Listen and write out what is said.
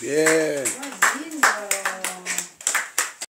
Yeah.